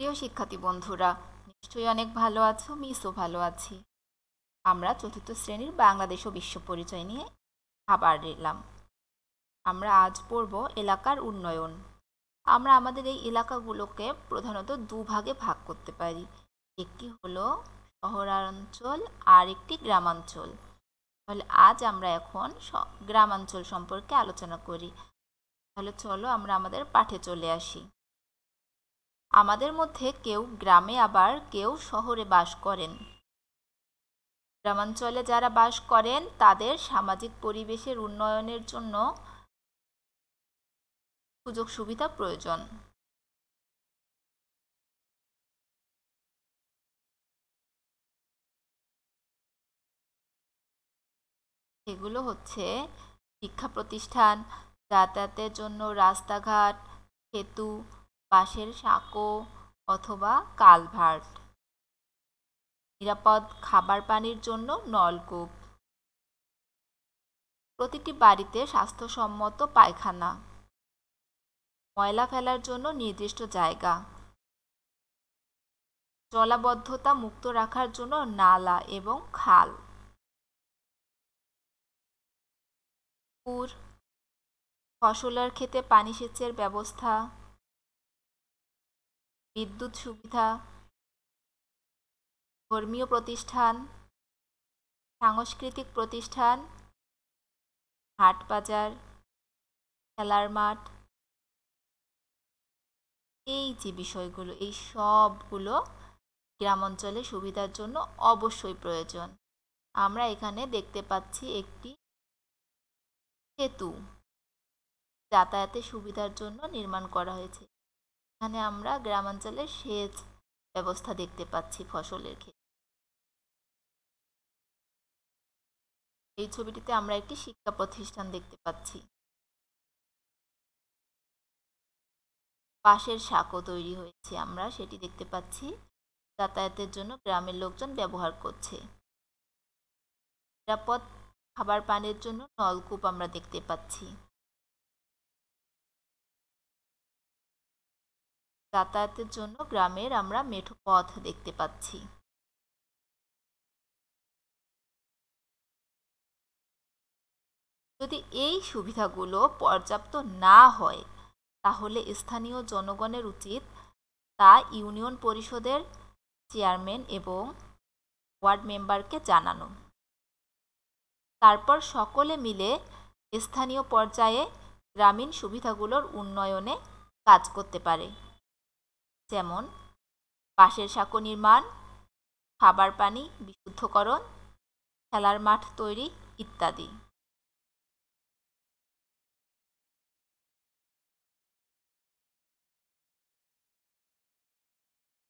প্রিয় শিক্ষার্থী বন্ধুরা, নিশ্চয়ই অনেক ভালো আছো, মিসও ভালো আছি। আমরা চতুর্থ শ্রেণির বাংলাদেশ ও বিশ্ব পরিচয় নিয়ে আবার এলাম। আমরা আজ পড়ব এলাকার উন্নয়ন। আমরা আমাদের এই এলাকাগুলোকে প্রধানত দুভাগে ভাগ করতে পারি। একটি হলো শহরাঞ্চল আর একটি গ্রামাঞ্চল। তাহলে আজ আমরা এখন গ্রামাঞ্চল সম্পর্কে আলোচনা করি। তাহলে চলো আমরা আমাদের পাঠে চলে আসি। আমাদের মধ্যে কেউ গ্রামে আবার কেউ শহরে বাস করেন। গ্রামাঞ্চলে যারা বাস করেন, তাদের সামাজিক পরিবেশের উন্নয়নের জন্য সুযোগ সুবিধা প্রয়োজন। এগুলো হচ্ছে শিক্ষা প্রতিষ্ঠান, যাতায়াতের জন্য রাস্তাঘাট, সেতু বাঁশের সাঁকো অথবা কালভার্ট। নিরাপদ খাবার পানির জন্য নলকূপ। প্রতিটি বাড়িতে স্বাস্থ্যসম্মত পায়খানা। ময়লা ফেলার জন্য নির্দিষ্ট জায়গা। জলাবদ্ধতা মুক্ত রাখার জন্য নালা এবং খাল। পুর ফসলের ক্ষেতে পানি সেচের ব্যবস্থা। বিদ্যুৎ সুবিধা, ধর্মীয় প্রতিষ্ঠান, সাংস্কৃতিক প্রতিষ্ঠান, হাট বাজার, খেলার মাঠ, এই যে বিষয়গুলো, এই সবগুলো গ্রাম অঞ্চলে সুবিধার জন্য অবশ্যই প্রয়োজন। আমরা এখানে দেখতে পাচ্ছি একটি সেতু যাতায়াতের সুবিধার জন্য নির্মাণ করা হয়েছে। এখানে আমরা গ্রামাঞ্চলে সেচ ব্যবস্থা দেখতে পাচ্ছি ফসলের ক্ষেত্রে এই ছবিটিতে আমরা একটি শিক্ষা প্রতিষ্ঠান দেখতে পাচ্ছি। বাঁশের সাঁকো তৈরি হয়েছে আমরা, সেটি দেখতে পাচ্ছি। যাতায়াতের জন্য গ্রামের লোকজন ব্যবহার করছে। নিরাপদ খাবার পানির জন্য নলকূপ আমরা দেখতে পাচ্ছি। যাতায়াতের জন্য গ্রামের আমরা মেঠো পথ দেখতে পাচ্ছি। যদি এই সুবিধাগুলো পর্যাপ্ত না হয়, তাহলে স্থানীয় জনগণের উচিত তা ইউনিয়ন পরিষদের চেয়ারম্যান এবং ওয়ার্ড মেম্বারকে জানানো। তারপর সকলে মিলে স্থানীয় পর্যায়ে গ্রামীণ সুবিধাগুলোর উন্নয়নে কাজ করতে পারে। যেমন বাঁশের সাঁকো নির্মাণ, খাবার পানি বিশুদ্ধকরণ, খেলার মাঠ তৈরি ইত্যাদি।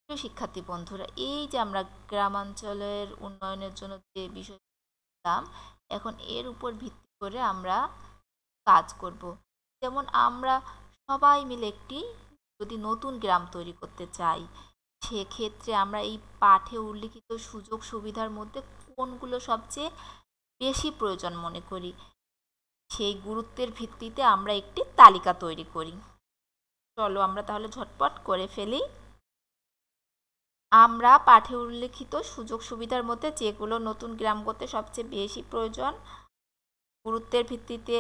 শিক্ষার্থী বন্ধুরা, এই যে আমরা গ্রামাঞ্চলের উন্নয়নের জন্য যে বিষয় এখন এর উপর ভিত্তি করে আমরা কাজ করব। যেমন আমরা সবাই মিলে একটি যদি নতুন গ্রাম তৈরি করতে চাই, সেক্ষেত্রে আমরা এই পাঠে উল্লিখিত সুযোগ সুবিধার মধ্যে কোনগুলো সবচেয়ে বেশি প্রয়োজন মনে করি? সেই গুরুত্বের ভিত্তিতে আমরা একটি তালিকা তৈরি করি। চলো আমরা তাহলে ঝটপট করে ফেলি। আমরা পাঠে উল্লেখিত সুযোগ সুবিধার মধ্যে যেগুলো নতুন গ্রাম করতে সবচেয়ে বেশি প্রয়োজন, গুরুত্বের ভিত্তিতে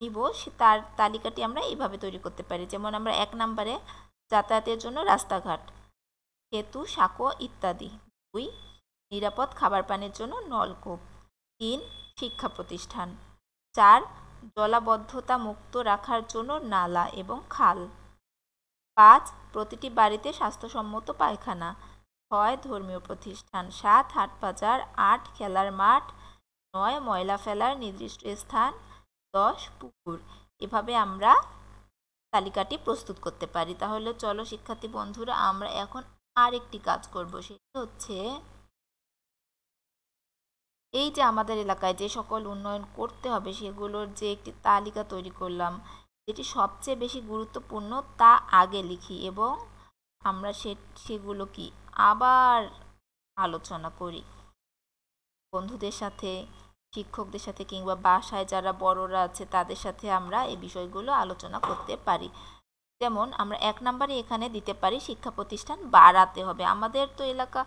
নিব তার তালিকাটি আমরা এইভাবে তৈরি করতে পারি। যেমন আমরা এক নম্বরে যাতায়াতের জন্য রাস্তাঘাট, সেতু, সাঁকো ইত্যাদি। দুই, নিরাপদ খাবার পানির জন্য নলকূপ। তিন, শিক্ষা প্রতিষ্ঠান। চার জলাবদ্ধতা মুক্ত রাখার জন্য নালা এবং খাল। পাঁচ, প্রতিটি বাড়িতে স্বাস্থ্যসম্মত পায়খানা। ছয়, ধর্মীয় প্রতিষ্ঠান। সাত হাট বাজার আট, খেলার মাঠ। নয়, ময়লা ফেলার নির্দিষ্ট স্থান। দশ পুকুর। এভাবে আমরা তালিকাটি প্রস্তুত করতে পারি। তাহলে চলো শিক্ষার্থী বন্ধুরা, আমরা এখন আরেকটি কাজ করব। সেটি হচ্ছে এই যে আমাদের এলাকায় যে সকল উন্নয়ন করতে হবে, সেগুলোর যে একটি তালিকা তৈরি করলাম, যেটি সবচেয়ে বেশি গুরুত্বপূর্ণ তা আগে লিখি এবং আমরা সে, সেগুলো কি আবার আলোচনা করি। বন্ধুদের সাথে শিক্ষকদের সাথে কিংবা বাসায় যারা বড়রা আছে, তাদের সাথে আমরা এই বিষয়গুলো আলোচনা করতে পারি। যেমন, আমরা এক নম্বরে এখানে দিতে পারি শিক্ষা প্রতিষ্ঠান বাড়াতে হবে। আমাদের তো এলাকা,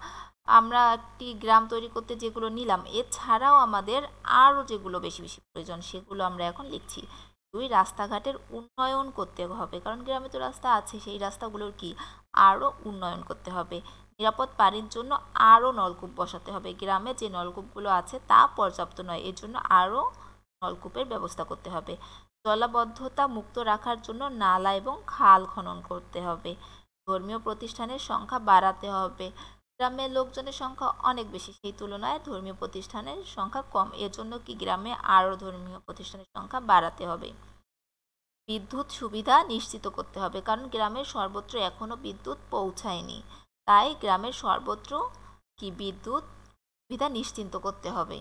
আমরা একটি গ্রাম তৈরি করতে যেগুলো নিলাম, এছাড়াও আমাদের আরও যেগুলো বেশি বেশি প্রয়োজন, সেগুলো আমরা এখন লিখছি। দুই, রাস্তাঘাটের উন্নয়ন করতে হবে। কারণ গ্রামে তো রাস্তা আছে, সেই রাস্তাগুলোর কি? আরও উন্নয়ন করতে হবে। নিরাপদ পানির জন্য আরও নলকূপ বসাতে হবে। গ্রামে যে নলকূপগুলো আছে তা পর্যাপ্ত নয়, এর জন্য আরও নলকূপের ব্যবস্থা করতে হবে। জলাবদ্ধতা মুক্ত রাখার জন্য নালা এবং খাল খনন করতে হবে। ধর্মীয় প্রতিষ্ঠানের সংখ্যা বাড়াতে হবে। গ্রামের লোকজনের সংখ্যা অনেক বেশি, সেই তুলনায় ধর্মীয় প্রতিষ্ঠানের সংখ্যা কম। এর জন্য কি গ্রামে আরও ধর্মীয় প্রতিষ্ঠানের সংখ্যা বাড়াতে হবে? বিদ্যুৎ সুবিধা নিশ্চিত করতে হবে, কারণ গ্রামের সর্বত্র এখনও বিদ্যুৎ পৌঁছায়নি। তাই গ্রামের সর্বত্র কি বিদ্যুৎ সুবিধা নিশ্চিন্ত করতে হবে।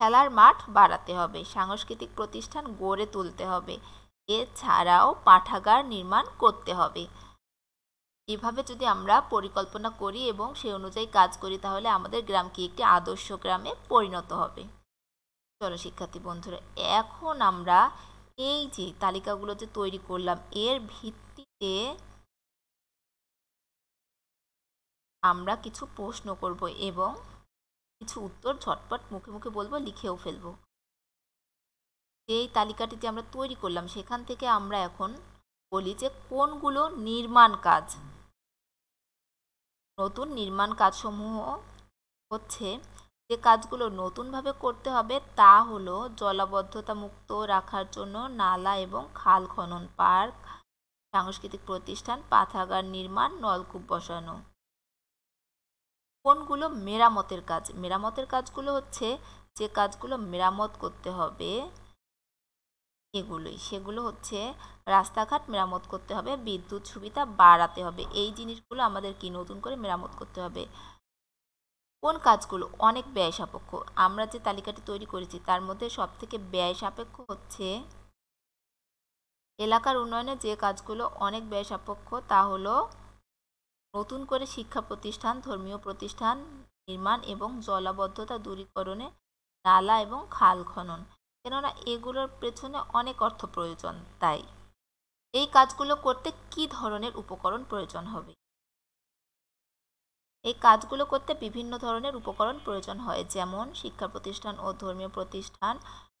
খেলার মাঠ বাড়াতে হবে, সাংস্কৃতিক প্রতিষ্ঠান গড়ে তুলতে হবে, এছাড়াও পাঠাগার নির্মাণ করতে হবে। এভাবে যদি আমরা পরিকল্পনা করি এবং সে অনুযায়ী কাজ করি, তাহলে আমাদের গ্রামকে একটি আদর্শ গ্রামে পরিণত হবে। চলো শিক্ষার্থী বন্ধুরা, এখন আমরা এই যে তালিকাগুলো যে তৈরি করলাম, এর ভিত্তিতে আমরা কিছু প্রশ্ন করব এবং কিছু উত্তর ঝটপট মুখে মুখে বলব, লিখেও ফেলব। যেই তালিকাটিতে আমরা তৈরি করলাম, সেখান থেকে আমরা এখন বলি যে, কোনগুলো নির্মাণ কাজ? নতুন নির্মাণ কাজসমূহ হচ্ছে, যে কাজগুলো নতুনভাবে করতে হবে তা হলো জলাবদ্ধতা মুক্ত রাখার জন্য নালা এবং খাল খনন, পার্ক, সাংস্কৃতিক প্রতিষ্ঠান, পাথাগার নির্মাণ, নলকূপ বসানো। কোনগুলো মেরামতের কাজ? মেরামতের কাজগুলো হচ্ছে যে কাজগুলো মেরামত করতে হবে এগুলোই। সেগুলো হচ্ছে রাস্তাঘাট মেরামত করতে হবে, বিদ্যুৎ সুবিধা বাড়াতে হবে। এই জিনিসগুলো আমাদের কি নতুন করে মেরামত করতে হবে? কোন কাজগুলো? অনেক ব্যয় সাপেক্ষ। আমরা যে তালিকাটি তৈরি করেছি, তার মধ্যে সব থেকে ব্যয় সাপেক্ষ হচ্ছে এলাকার উন্নয়নে যে কাজগুলো অনেক ব্যয় সাপেক্ষ, তা হলো নতুন করে শিক্ষা প্রতিষ্ঠান ধর্মীয় প্রতিষ্ঠান নির্মাণ এবং জলাবদ্ধতা দূরীকরণে নালা এবং খাল খনন। কেননা এগুলোর পেছনে অনেক অর্থ প্রয়োজন, তাই এই কাজগুলো করতে কি ধরনের উপকরণ প্রয়োজন হবে? এই কাজগুলো করতে বিভিন্ন ধরনের উপকরণ প্রয়োজন হয়, যেমন শিক্ষা প্রতিষ্ঠান ও ধর্মীয় প্রতিষ্ঠান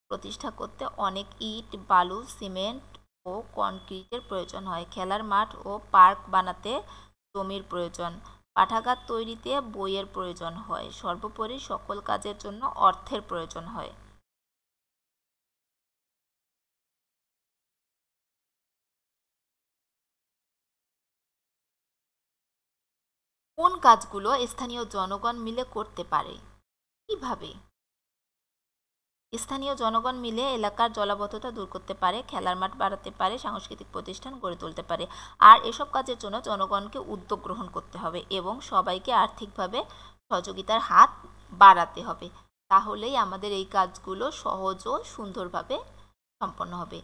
প্রতিষ্ঠা করতে অনেক ইট, বালু, সিমেন্ট ও কনক্রিটের প্রয়োজন হয়। খেলার মাঠ ও পার্ক বানাতে জমির প্রয়োজন। পাঠাগার তৈরিতে বইয়ের প্রয়োজন হয়। সর্বোপরি সকল কাজের জন্য অর্থের প্রয়োজন হয়। কোন কাজগুলো স্থানীয় জনগণ মিলে করতে পারে? কীভাবে? স্থানীয় জনগণ মিলে এলাকার জলাবদ্ধতা দূর করতে পারে, খেলার মাঠ বাড়াতে পারে, সাংস্কৃতিক প্রতিষ্ঠান গড়ে তুলতে পারে। আর এসব কাজের জন্য জনগণকে উদ্যোগ গ্রহণ করতে হবে এবং সবাইকে আর্থিকভাবে সহযোগিতার হাত বাড়াতে হবে। তাহলেই আমাদের এই কাজগুলো সহজ ও সুন্দরভাবে সম্পন্ন হবে।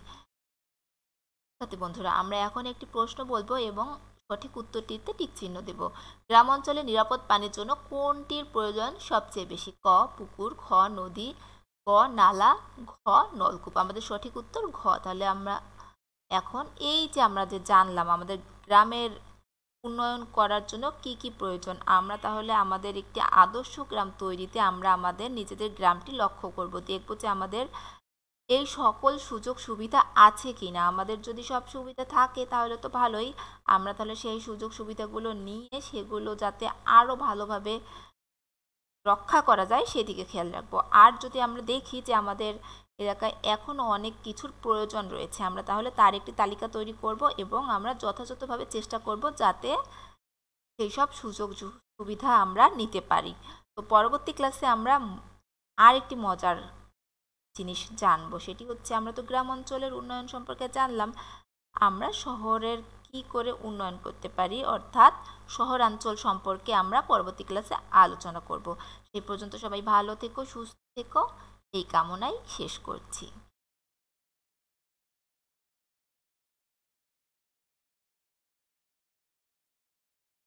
সাথী বন্ধুরা, আমরা এখন একটি প্রশ্ন বলব এবং সঠিক উত্তরটিতে টিক চিহ্ন দেব। গ্রাম অঞ্চলে নিরাপদ পানির জন্য কোনটির প্রয়োজন সবচেয়ে বেশি? ক, পুকুর, খ, নদী ক নালা, ঘ, নলকূপ। আমাদের সঠিক উত্তর ঘ। তাহলে আমরা এখন এই যে আমরা যে জানলাম, আমাদের গ্রামের উন্নয়ন করার জন্য কি কি প্রয়োজন, আমরা তাহলে আমাদের একটি আদর্শ গ্রাম তৈরিতে আমরা আমাদের নিজেদের গ্রামটি লক্ষ্য করব। দেখব যে আমাদের এই সকল সুযোগ সুবিধা আছে কি না আমাদের যদি সব সুবিধা থাকে তাহলে তো ভালোই। আমরা তাহলে সেই সুযোগ সুবিধাগুলো নিয়ে সেগুলো যাতে আরও ভালোভাবে রক্ষা করা যায় সেদিকে খেয়াল রাখব। আর যদি আমরা দেখি যে আমাদের এলাকায় এখনও অনেক কিছুর প্রয়োজন রয়েছে, আমরা তাহলে তার একটি তালিকা তৈরি করব এবং আমরা যথাযথভাবে চেষ্টা করব যাতে সেই সব সুযোগ সুবিধা আমরা নিতে পারি। তো পরবর্তী ক্লাসে আমরা আর একটি মজার জিনিস জানব, সেটি হচ্ছে আমরা তো গ্রাম অঞ্চলের উন্নয়ন সম্পর্কে জানলাম, আমরা শহরের কি করে উন্নয়ন করতে পারি? অর্থাৎ শহরাঞ্চল সম্পর্কে আমরা পরবর্তী ক্লাসে আলোচনা করব। সেই পর্যন্ত সবাই ভালো থেকো, সুস্থ থেকো। এই কামনাই শেষ করছি।